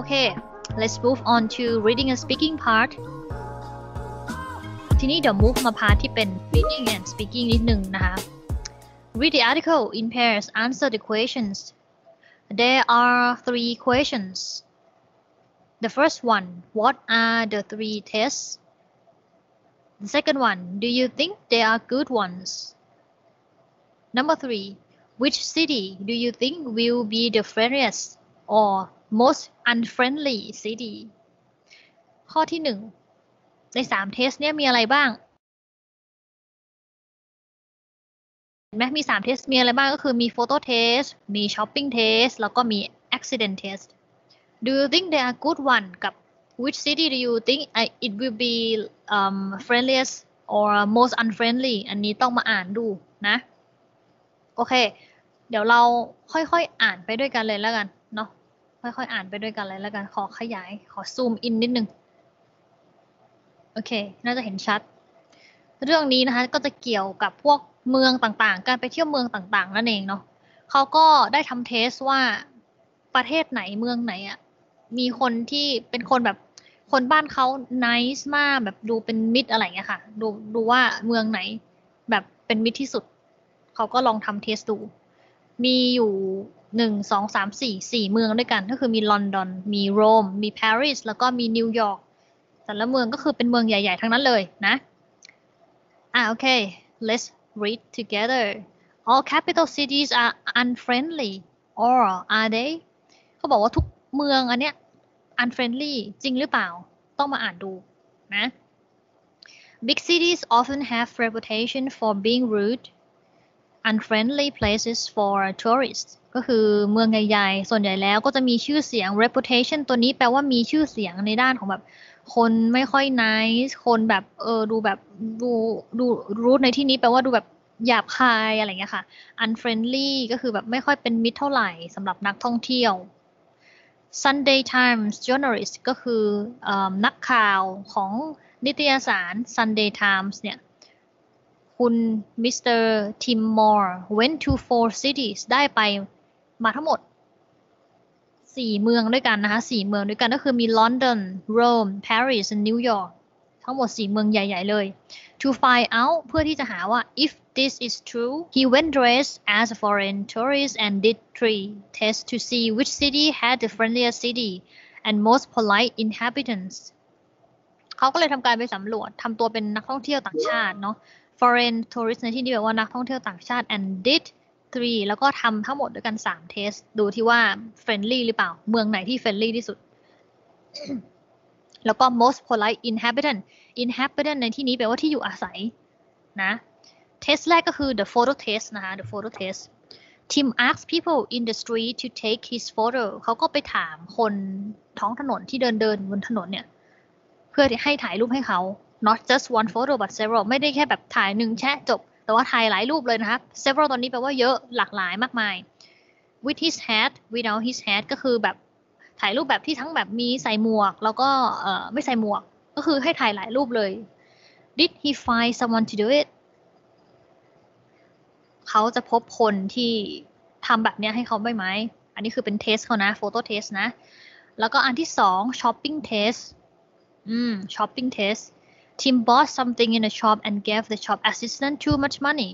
Okay let's move on to reading and speaking part ทีนี้เดี๋ยว move มาพาร์ทที่เป็น reading and speaking นิดหนึ่งนะคะ read the article in pairs answer the questions there are three questions the first one what are the three tests the second one do you think they are good ones number three which city do you think will be the friendliest or most unfriendly city ข้อที่หนึ่งในสามเทสเนี่ยมีอะไรบ้างเห็นไหมมีสามเทสมีอะไรบ้างก็คือมี photo test มี shopping test แล้วก็มี accident test do you think they are good one กับ which city do you think it will be um, friendliest or most unfriendly อันนี้ต้องมาอ่านดูนะ โอเค เดี๋ยวเราค่อยๆอ่านไปด้วยกันเลยแล้วกันเนาะ ค่อยๆ อ่านไปด้วยกันเลยแล้วกัน ขอขยาย ขอซูมอินนิดนึง โอเค น่าจะเห็นชัด เรื่องนี้นะคะ ก็จะเกี่ยวกับพวกเมืองต่างๆ การไปเที่ยวเมืองต่างๆ นั่นเองเนาะเขาก็ได้ทำเทสว่าประเทศไหนเมืองไหนอะมีคนที่เป็นคนแบบคนบ้านเขา nice มากแบบดูเป็นมิตรอะไรเงี้ยค่ะ ดูดูว่าเมืองไหนแบบเป็นมิตรที่สุด เขาก็ลองทำเทสดู มีอยู่ หนึ่งสองสามสี่สี่เมืองด้วยกัน ก็คือมีลอนดอน มีโรม มีปารีสแล้วก็มีนิวยอร์กแต่ละเมืองก็คือเป็นเมืองใหญ่ ๆ ทั้งนั้นเลยนะอ่าโอเค let's read together all capital cities are unfriendly or are they เขาบอกว่าทุกเมืองอันเนี้ย unfriendly จริงหรือเปล่า ต้องมาอ่านดูนะ big cities often have reputation for being rude unfriendly places for tourists ก็คือเมืองใหญ่ๆ ส่วนใหญ่แล้วก็จะมีชื่อเสียง reputation ตัวนี้แปลว่ามีชื่อเสียงในด้านของแบบ คนไม่ค่อย nice คนแบบเออดูแบบดูดูรูทในที่นี้แปลว่าดูแบบหยาบคายอะไรเงี้ยค่ะ unfriendly ก็คือแบบไม่ค่อยเป็นมิตรเท่าไหร่สำหรับนักท่องเที่ยว Sunday Times journalist ก็คืออนักข่าวของนิตยสาร Sunday Times เนี่ย คุณ Mister Tim Moore went to four cities ได้ไป มาทั้งหมด 4 เมืองด้วยกันนะคะ4เมืองด้วยกันก็คือมีลอนดอนโรมปารีสนิวยอร์กทั้งหมด 4 เมืองใหญ่ ๆ เลย to find out เพื่อที่จะหาว่า if this is true he went dressed as a foreign tourist and did three tests to see which city had the friendliest city and most polite inhabitants เขาก็เลยทำการไปสำรวจทำตัวเป็นนักท่องเที่ยวต่างชาติเนาะ foreign tourist ในที่นี้แปลว่านักท่องเที่ยวต่างชาติ and did three แล้วก็ทำทั้งหมดด้วยกัน 3 เทส ดูที่ว่า friendly หรือเปล่า เมืองไหนที่ friendly ที่สุด แล้วก็ most polite inhabitant inhabitant ในที่นี้แปลว่าที่อยู่อาศัยนะเทสแรกก็คือ the photo test นะคะ the photo test Tim asked people in the street to take his photo เขาก็ไปถามคนท้องถนนที่เดินเดินบนถนนเนี่ย เพื่อให้ถ่ายรูปให้เขา not just one photo but several ไม่ได้แค่แบบถ่ายหนึ่งแชะจบ แต่ว่าถ่ายหลายรูปเลยนะครับ several ตอนนี้แปลว่าเยอะหลากหลายมากมาย with his hat without his hat ก็คือแบบถ่ายรูปแบบที่ทั้งแบบมีใส่หมวก แล้วก็ไม่ใส่หมวก ก็คือให้ถ่ายหลายรูปเลย did he find someone to do it เขาจะพบคนที่ทำแบบนี้ให้เขาไหมไหม อันนี้คือเป็น test เขานะ photo test นะ แล้วก็อันที่สอง shopping test อืม shopping test Tim bought something in a shop and gave the shop assistant too much money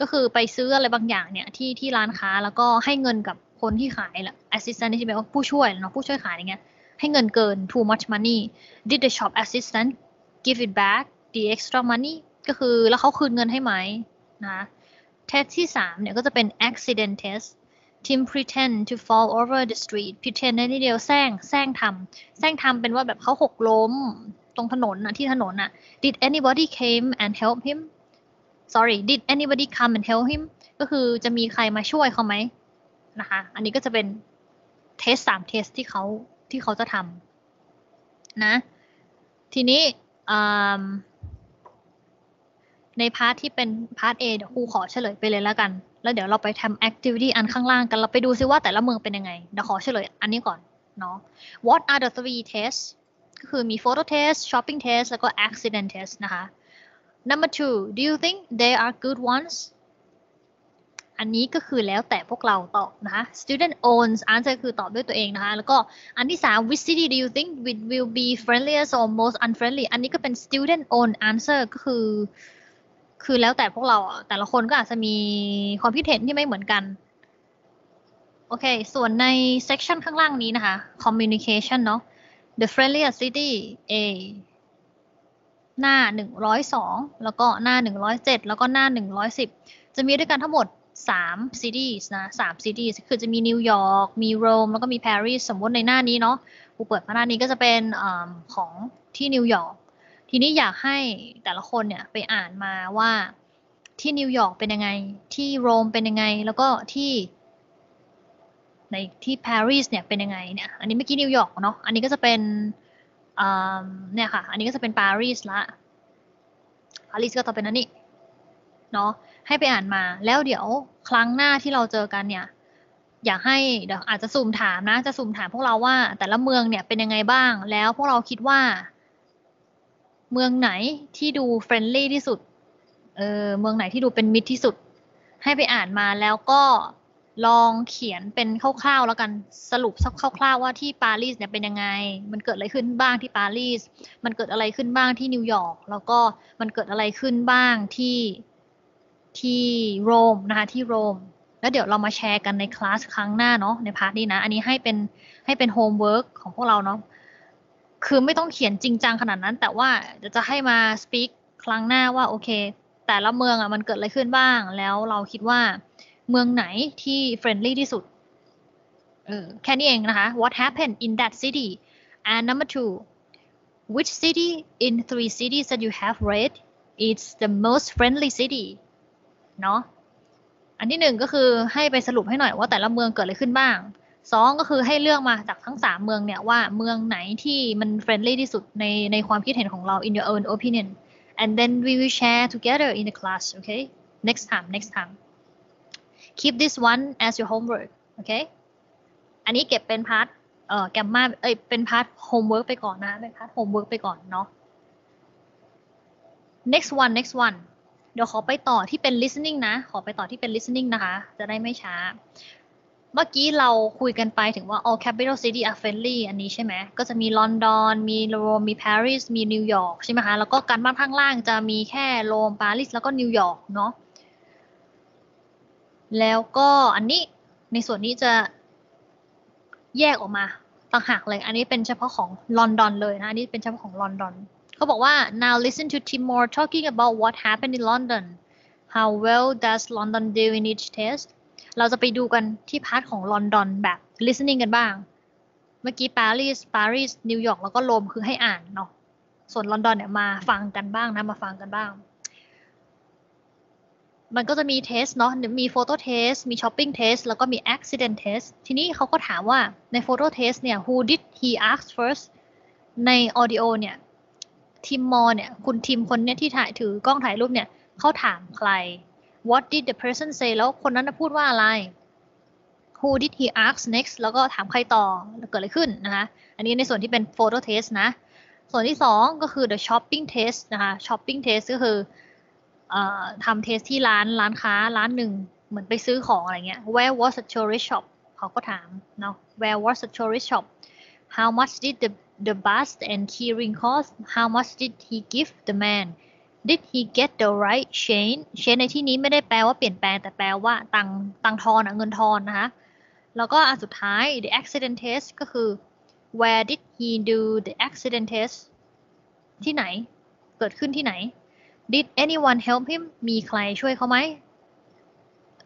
ก็คือไปซื้ออะไรบางอย่างเนี่ยที่ที่ร้านค้าแล้วก็ให้เงินกับคนที่ขายแหละ assistant ที่แปลว่าผู้ช่วยเนาะผู้ช่วยขายอย่างเงี้ยให้เงินเกิน too much money did the shop assistant give it back the extra money ก็คือแล้วเขาคืนเงินให้ไหมนะเทสที่สามเนี่ยก็จะเป็น accident test Tim pretend to fall over the street pretend ในที่เดียวแซงแซงทำแซงทำเป็นว่าแบบเขาหกล้ม ตรงถนนนะที่ถนนน่ะ did anybody came and help him sorry did anybody come and help him ก็คือจะมีใครมาช่วยเขาไหมนะคะ อันนี้ก็จะเป็น test สาม test ที่เขาที่เขาจะทำนะ ทีนี้ในพาร์ทที่เป็นพาร์ท A เดี๋ยวครูขอเฉลยไปเลยแล้วกัน แล้วเดี๋ยวเราไปทำ activity อันข้างล่างกัน เราไปดูซิว่าแต่ละเมืองเป็นยังไง เดี๋ยวขอเฉลยอันนี้ก่อนเนาะ What are the three tests ก็คือมี photo test shopping test แล้วก็ accident test นะคะ number two do you think they are good ones อันนี้ก็คือแล้วแต่พวกเราตอบนะคะ student owns answer คือตอบด้วยตัวเองนะคะ แล้วก็อันที่สาม which city do you think will be friendliest or most unfriendly อันนี้ก็เป็น student own answer ก็คือ คือแล้วแต่พวกเราแต่ละคนก็อาจจะมีความคิดเห็นที่ไม่เหมือนกัน โอเค ส่วนใน section ข้างล่างนี้นะคะ communication เนาะ the friendliest city A หน้า 102 แล้วก็หน้า 107 แล้วก็หน้า 110 จะมีด้วยกันทั้งหมด 3 cities นะ3 cities คือจะมีนิวยอร์กมีโรม แล้วก็มีปารีสสมมติในหน้านี้เนาะกูเปิดมาหน้านี้ก็จะเป็นอของที่นิวยอร์กทีนี้อยากให้แต่ละคนเนี่ยไปอ่านมาว่าที่นิวยอร์กเป็นยังไง ที่โรมเป็นยังไง แล้วก็ที่ ในที่ปารีสเนี่ยเป็นยังไงเนี่ย อันนี้เมื่อกี้นิวยอร์กเนาะ อันนี้ก็จะเป็นเนี่ยค่ะ อันนี้ก็จะเป็นปารีสละปารีสก็จะเป็นอันนี้เนาะ ให้ไปอ่านมา แล้วเดี๋ยวครั้งหน้าที่เราเจอกันเนี่ย อยากให้เดี๋ยวอาจจะสุ่มถามนะ จะสุ่มถามพวกเราว่า แต่ละเมืองเนี่ยเป็นยังไงบ้าง แล้วพวกเราคิดว่า เมืองไหนที่ดู friendly ที่สุด เออ เมืองไหนที่ดูเป็นมิตรที่สุด ให้ไปอ่านมาแล้วก็ ลองเขียนเป็นคร่าวๆแล้วกันสรุปสักคร่าวๆว่าที่ปารีสเนี่ยเป็นยังไง มันเกิดอะไรขึ้นบ้างที่ปารีส มันเกิดอะไรขึ้นบ้างที่นิวยอร์กแล้วก็มันเกิดอะไรขึ้นบ้างที่ที่โรมนะคะที่โรม แล้วเดี๋ยวเรามาแชร์กันในคลาสครั้งหน้าเนาะใน part นี้นะ อันนี้ให้เป็นให้เป็น homework ของพวกเราเนาะคือไม่ต้องเขียนจริงจังขนาดนั้น แต่ว่าจะให้มา speak ครั้งหน้าว่าโอเค แต่ละเมืองอะมันเกิดอะไรขึ้นบ้างแล้วเราคิดว่า เมืองไหนที่ friendly ที่สุดเออแค่นี้เองนะคะ what happened in that city and number two which city in three cities that you have read is the most friendly city เนาะอันที่หนึ่งก็คือให้ไปสรุปให้หน่อยว่าแต่ละเมืองเกิดอะไรขึ้นบ้างสองก็คือให้เลือกมาจากทั้งสามเมืองเนี่ยว่าเมืองไหนที่มัน friendly ที่สุดในในความคิดเห็นของเรา in your own opinion and then we will share together in the class okay next time next time keep this one as your homework โอเค อันนี้เก็บเป็นพาร์ทเอ่อแกมมาเอ้ยเป็นพาร์ท homework ไปก่อนนะ เป็นพาร์ท homework ไปก่อนเนาะ next one next one เดี๋ยวขอไปต่อที่เป็น listening นะ ขอไปต่อที่เป็น listening นะคะ จะได้ไม่ช้า เมื่อกี้เราคุยกันไปถึงว่า all capital city are friendly อันนี้ใช่ไหม ก็จะมีลอนดอน มีโรม มีปารีส มีนิวยอร์กใช่ไหมคะ แล้วก็การบ้านข้างล่างจะมีแค่โรม ปารีส แล้วก็นิวยอร์กเนาะ แล้วก็อันนี้ในส่วนนี้จะแยกออกมาต่างหากเลย อันนี้เป็นเฉพาะของลอนดอนเลยนะ อันนี้เป็นเฉพาะของลอนดอนเขาบอกว่า now listen to Timor talking about what happened in London how well does London do in each test เราจะไปดูกันที่ part ของลอนดอนแบบ listening กันบ้าง เมื่อกี้ปารีส ปารีส นิวยอร์ก แล้วก็โรมคือให้อ่านเนาะ ส่วนลอนดอนเนี่ยมาฟังกันบ้างนะ มาฟังกันบ้าง มันก็จะมีเทสเนาะ มี photo test มีช้อปปิ้งเทส แล้วก็มีอ accident test ทีนี้เขาก็ถามว่าในโฟโต้เทสเนี่ย who did he ask first ใน audio เนี่ย Tim Moore เนี่ย คุณทิมคนเนี่ยที่ถ่ายถือกล้องถ่ายรูปเนี่ย เขาถามใคร what did the person say แล้วคนนั้นพูดว่าอะไร who did he ask next แล้วก็ถามใครต่อ เกิดอะไรขึ้นนะคะ อันนี้ในส่วนที่เป็นโฟโต้เทสนะ ส่วนที่สองก็คือ the shopping test นะคะ shopping test ก็คือ ทำเทสที่ร้านร้านค้าร้านหนึ่งเหมือนไปซื้อของอะไรเงี้ย where was the tourist shop เขาก็ถามเนาะ where was the tourist shop how much did the the bus and keyring cost how much did he give the man did he get the right change change ในที่นี้ไม่ได้แปลว่าเปลี่ยนแปลงแต่แปลว่าตังตังทอนเงินทอนนะคะ แล้วก็อันสุดท้าย the accident test ก็คือ where did he do the accident test ที่ไหน เกิดขึ้นที่ไหน Did anyone help him มีใครช่วยเขาไหม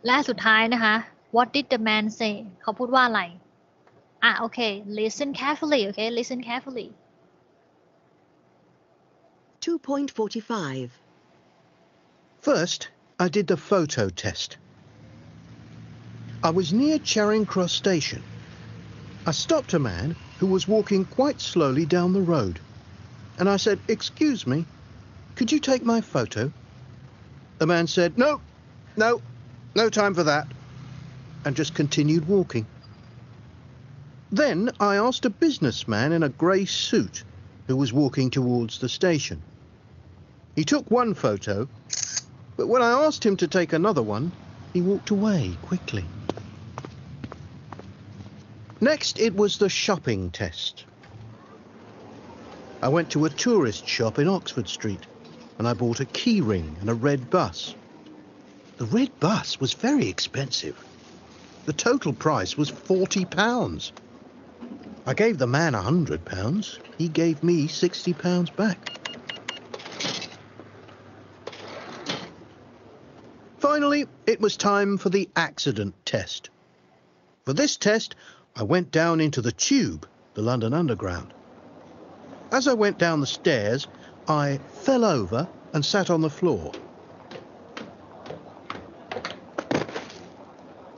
และสุดท้ายนะคะ What did the man say เขาพูดว่าอะไร อ่ะโอเค listen carefully okay listen carefully 2.45 First, I did the photo test. I was near Charing Cross Station. I stopped a man who was walking quite slowly down the road. And I said, Excuse me, could you take my photo? The man said, No, no, no time for that, and just continued walking. Then I asked a businessman in a grey suit who was walking towards the station. He took one photo, but when I asked him to take another one, he walked away quickly. Next, it was the shopping test. I went to a tourist shop in Oxford Street and I bought a key ring and a red bus. The red bus was very expensive. The total price was £40. I gave the man a £100. He gave me £60 back. Finally, it was time for the accident test. For this test, I went down into the tube, the London Underground. As I went down the stairs, I fell over and sat on the floor.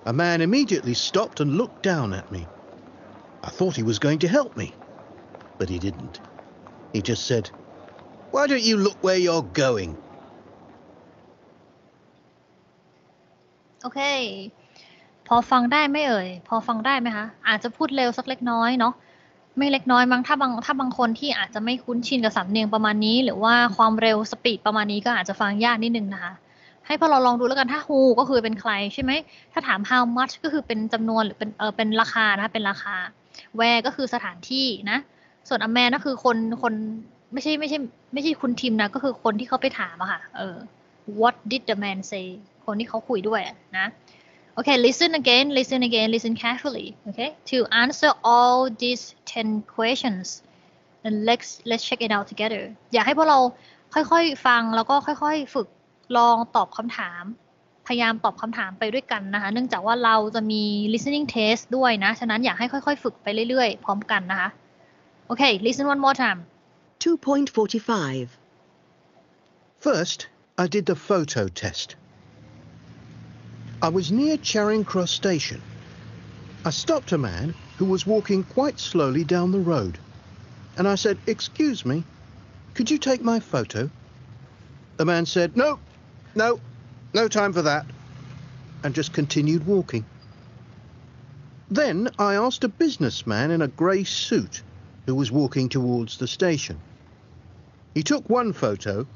A man immediately stopped and looked down at me. I thought he was going to help me, but he didn't. He just said, Why don't you look where you're going? โอเค พอฟังได้ไหมเอ่ย พอฟังได้ไหมคะ อาจจะพูดเร็วสักเล็กน้อยเนาะ ไม่เล็กน้อยมั้งถ้าบางถ้าบางคนที่อาจจะไม่คุ้นชินกับสำเนียงประมาณนี้ หรือว่าความเร็วสปีดประมาณนี้ก็อาจจะฟังยากนิดนึงนะคะ ให้พวกเราลองดูแล้วกันถ้า who ก็คือเป็นใครใช่ไหม ถ้าถาม how much ก็คือเป็นจำนวนหรือเป็นเออเป็นราคานะคะเป็นราคา where ก็คือสถานที่นะ ส่วน a man ก็คือคนคนไม่ใช่ไม่ใช่ไม่ใช่คุณทิมนะก็คือคนที่เขาไปถามอะค่ะเออ what did the man say คนที่เขาคุยด้วยนะ Okay, listen again, listen again, listen carefully. Okay, to answer all these 10 questions, and let's let's check it out together. อยากให้พวกเราค่อยๆ ฟังแล้วก็ค่อยๆ ฝึกลองตอบคำถาม พยายามตอบคำถามไปด้วยกันนะคะ เนื่องจากว่าเราจะมี listening test ด้วยนะ ฉะนั้นอยากให้ค่อยๆ ฝึกไปเรื่อยๆ พร้อมกันนะคะ Okay, listen one more time. 2.45. First, I did the photo test. I was near Charing Cross Station. I stopped a man who was walking quite slowly down the road, and I said, Excuse me, could you take my photo? The man said, No, no, no time for that, and just continued walking. Then I asked a businessman in a grey suit who was walking towards the station. He took one photo,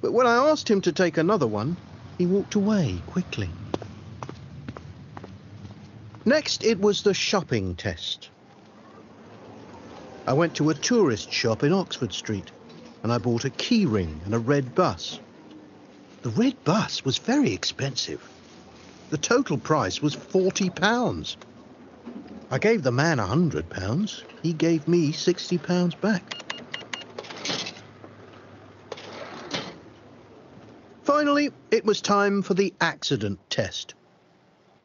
but when I asked him to take another one, he walked away quickly. Next, it was the shopping test. I went to a tourist shop in Oxford Street and I bought a key ring and a red bus. The red bus was very expensive. The total price was £40. I gave the man a £100. He gave me £60 back. Finally, it was time for the accident test.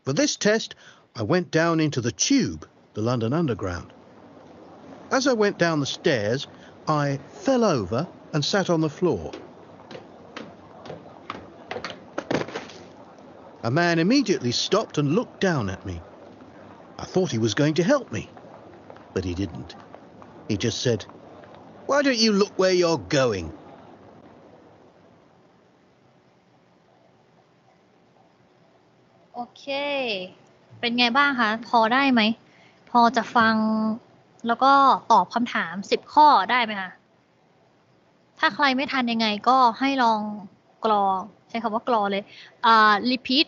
For this test, I went down into the tube, the London Underground. As I went down the stairs, I fell over and sat on the floor. A man immediately stopped and looked down at me. I thought he was going to help me, but he didn't. He just said, Why don't you look where you're going? โอ เป็นไงบ้างคะ พอได้ไหม พอจะฟังแล้วก็ตอบคำถามสิบข้อได้ไหมคะถ้าใครไม่ทันยังไงก็ให้ลองกรอ ใช้คำว่ากรอเลยอ่า repeat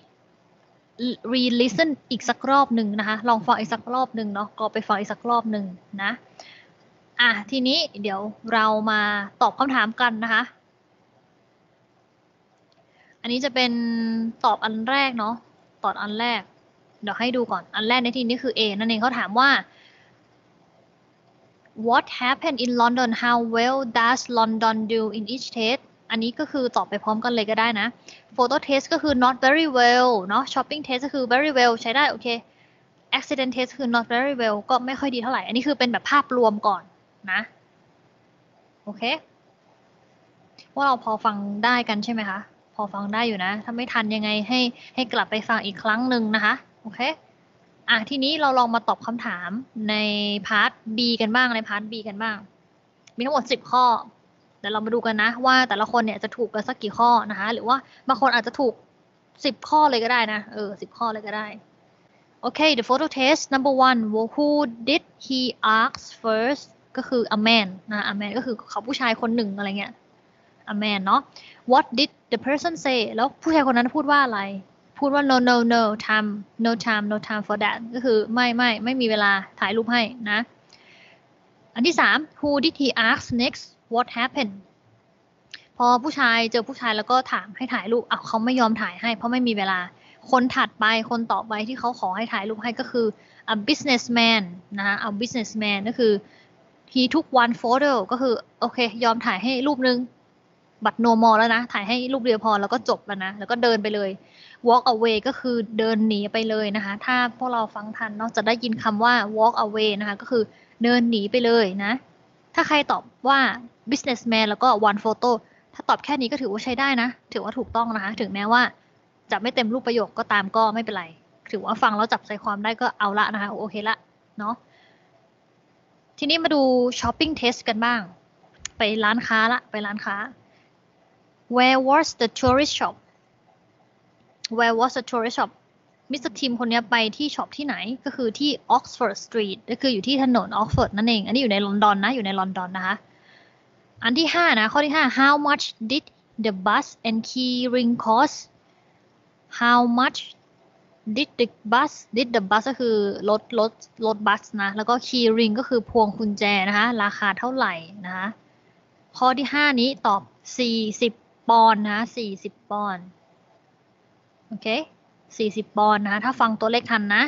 re-listen อีกสักรอบหนึ่งนะคะ ลองฟังอีกสักรอบหนึ่งเนาะก็ไปฟังอีกสักรอบหนึ่งนะ อะทีนี้เดี๋ยวเรามาตอบคำถามกันนะคะ อันนี้จะเป็นตอบอันแรกเนาะตอบอันแรก เดี๋ยวให้ดูก่อน อันแรกในที่นี้คือ A นั่นเองเขาถามว่า What happened in London How well does London do in each test อันนี้ก็คือตอบไปพร้อมกันเลยก็ได้นะ Photo test ก็คือ not very well เนาะ Shopping test ก็คือ very well ใช้ได้ โอเค Accident test คือ not very well ก็ไม่ค่อยดีเท่าไหร่ อันนี้คือเป็นแบบภาพรวมก่อนนะ โอเค ว่าเราพอฟังได้กันใช่ไหมคะ พอฟังได้อยู่นะ ถ้าไม่ทันยังไงให้ให้กลับไปฟังอีกครั้งหนึ่งนะคะ โอเคอะทีนี้เราลองมาตอบคำถามในพาร์ท B กันบ้างในพาร์ท B กันบ้าง มีทั้งหมด 10 ข้อเดี๋ยวเรามาดูกันนะ ว่าแต่ละคนเนี่ยจะถูกกันสักกี่ข้อนะคะ หรือว่าบางคนอาจจะถูก 10 ข้อเลยก็ได้นะ เออ 10 ข้อเลยก็ได้โอเค the photo test number one who did he ask first ก็คือ a man นะ a man ก็คือเขาผู้ชายคนหนึ่งอะไรเงี้ย a man เนาะ what did the person say แล้วผู้ชายคนนั้นพูดว่าอะไร พูดว่า no no no time no time no time for that ก็คือไม่ไม่ไม่มีเวลาถ่ายรูปให้นะ อันที่สาม who did he ask next what happened พอผู้ชายเจอผู้ชายแล้วก็ถามให้ถ่ายรูปอะเขาไม่ยอมถ่ายให้เพราะไม่มีเวลา คนถัดไปคนต่อไปที่เขาขอให้ถ่ายรูปให้ก็คือ a businessman นะฮะ a businessman ก็คือ he took one photo ก็คือโอเค ยอมถ่ายให้รูปนึง บัตร no more แล้วนะ ถ่ายให้รูปเดียวพอแล้วก็จบแล้วนะ แล้วก็เดินไปเลย walk away ก็คือเดินหนีไปเลยนะคะ ถ้าพวกเราฟังทันเนาะจะได้ยินคำว่า walk away นะคะ ก็คือเดินหนีไปเลยนะ ถ้าใครตอบว่า businessman แล้วก็ one photo ถ้าตอบแค่นี้ก็ถือว่าใช้ได้นะ ถือว่าถูกต้องนะคะ ถึงแม้ว่าจะไม่เต็มรูปประโยคก็ตามก็ไม่เป็นไร ถือว่าฟังแล้วจับใจความได้ก็เอาละนะคะ โอเคละ เนาะ ทีนี้มาดู shopping test กันบ้าง ไปร้านค้าละ ไปร้านค้า Where was the tourist shop Where was the tourist shop mister ทิมคนนี้ไปที่ shop ที่ไหนก็คือที่ Oxford Street ก็คืออยู่ที่ถนน Oxford นั่นเอง อันนี้อยู่ในลอนดอนนะ อยู่ในลอนดอนนะคะ อันที่ 5 นะ ข้อที่ 5 How much did the bus and key ring cost How much did the bus did the bus ก็คือรถรถรถบัสนะ แล้วก็ key ring ก็คือพวงกุญแจนะคะ ราคาเท่าไหร่นะคะ ข้อที่ 5 นี้ตอบ 40 ปอนด์นะ40 ปอนด์ โอเค40 ปอนด์นะ ถ้าฟังตัวเลขทันนะ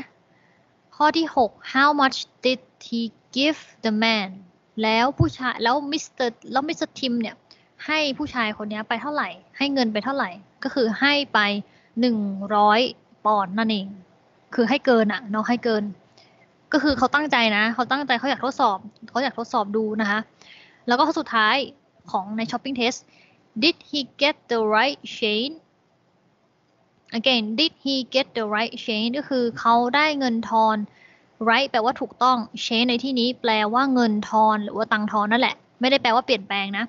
ข้อที่ 6 how much did he give the man แล้วผู้ชาย แล้วมิสเตอร์แล้วมิสเตอร์ทิมเนี่ย ให้ผู้ชายคนนี้ไปเท่าไหร่ ให้เงินไปเท่าไหร่ ก็คือให้ไป 100 ปอนด์นั่นเอง คือให้เกินอะเนาะให้เกิน ก็คือเขาตั้งใจนะ เขาตั้งใจเขาอยากทดสอบ เขาอยากทดสอบดูนะคะ แล้วก็ข้อสุดท้ายของใน shopping test did he get the right change again did he get the right change ก็คือเขาได้เงินทอน right แปลว่าถูกต้อง chain ในที่นี้แปลว่าเงินทอนหรือว่าตังทอนนั่นแหละ ไม่ได้แปลว่าเปลี่ยนแปลงนะ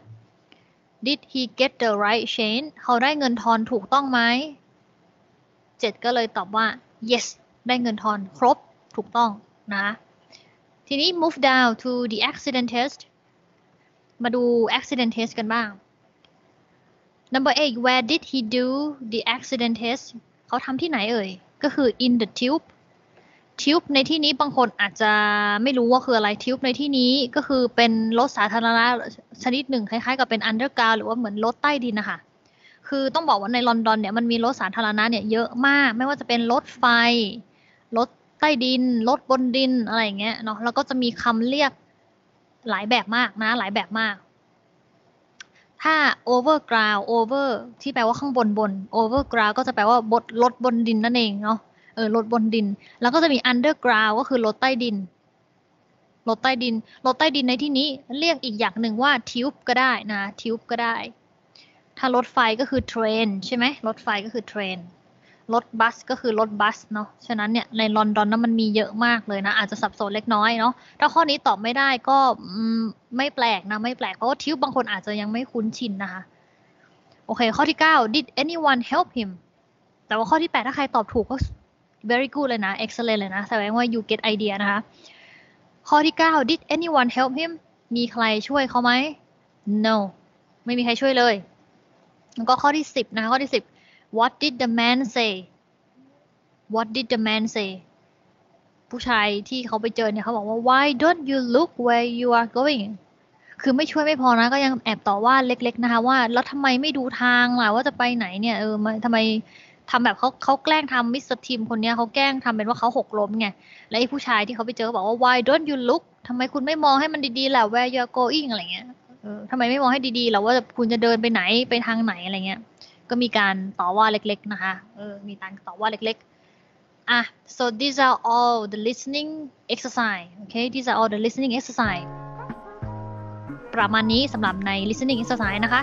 did he get the right chain เขาได้เงินทอนถูกต้องไหมเจ็ดก็เลยตอบว่า yes ได้เงินทอนครบถูกต้องนะ ทีนี้ move down to the accident test มาดู accident test กันบ้าง number eight where did he do the accident test เขาทำที่ไหนเอ่ย ก็คือ in the tube tube ในที่นี้บางคนอาจจะไม่รู้ว่าคืออะไร tube ในที่นี้ก็คือเป็นรถสาธารณะชนิดหนึ่งคล้ายๆกับเป็น underground หรือว่าเหมือนรถใต้ดินนะคะคือต้องบอกว่าในลอนดอนเนี่ยมันมีรถสาธารณะเนี่ยเยอะมาก ไม่ว่าจะเป็นรถไฟ รถใต้ดิน รถบนดินอะไรอย่างเงี้ยเนาะแล้วก็จะมีคำเรียกหลายแบบมากนะ หลายแบบมาก ถ้า overground over ที่แปลว่าข้างบนบน overground ก็จะแปลว่าบดลดบนดินนั่นเองเนาะเออลดบนดิน แล้วก็จะมี underground ก็คือรถใต้ดินรถใต้ดินรถใต้ดินในที่นี้เรียกอีกอย่างหนึ่งว่า tube ก็ได้นะ tube ก็ได้ ถ้ารถไฟก็คือ train ใช่ไหมรถไฟก็คือ train รถบัสก็คือรถบัสเนาะ ฉะนั้นเนี่ยในลอนดอนนั้นมันมีเยอะมากเลยนะ อาจจะสับสนเล็กน้อยเนาะ ถ้าข้อนี้ตอบไม่ได้ก็ไม่แปลกนะ ไม่แปลก เพราะว่าทิวบางคนอาจจะยังไม่คุ้นชินนะคะ โอเค ข้อที่ 9 did anyone help him แต่ว่าข้อที่ 8 ถ้าใครตอบถูกก็ very good เลยนะ excellent เลยนะ แสดงว่า you get idea นะคะ ข้อที่ 9 did anyone help him มีใครช่วยเขาไหม no ไม่มีใครช่วยเลย แล้วก็ข้อที่ 10 นะคะข้อที่ 10 What did the man say What did the man say ผู้ชายที่เขาไปเจอเนี่ยเขาบอกว่า Why don't you look where you are going คือไม่ช่วยไม่พอนะก็ยังแอบต่อว่าเล็ก ๆ นะคะว่าแล้วทำไมไม่ดูทางล่ะว่าจะไปไหนเนี่ยเออทำไมทำแบบเขาเขาแกล้งทำมิสเตอร์ทีมคนนี้เขาแกล้งทำเป็นว่าเขาหกล้มไง และไอ้ผู้ชายที่เขาไปเจอบอกว่า Why don't you look ทำไมคุณไม่มองให้มันดีๆล่ะ where you're going อะไรเงี้ยเออทำไมไม่มองให้ดีๆล่ะว่าคุณจะเดินไปไหนไปทางไหนอะไรเงี้ย ก็มีการต่อว่าเล็กๆนะคะเออมีการต่อว่าเล็กๆอะ so these are all the listening exercise okay these are all the listening exercise ประมาณนี้สำหรับใน listening exercise นะคะ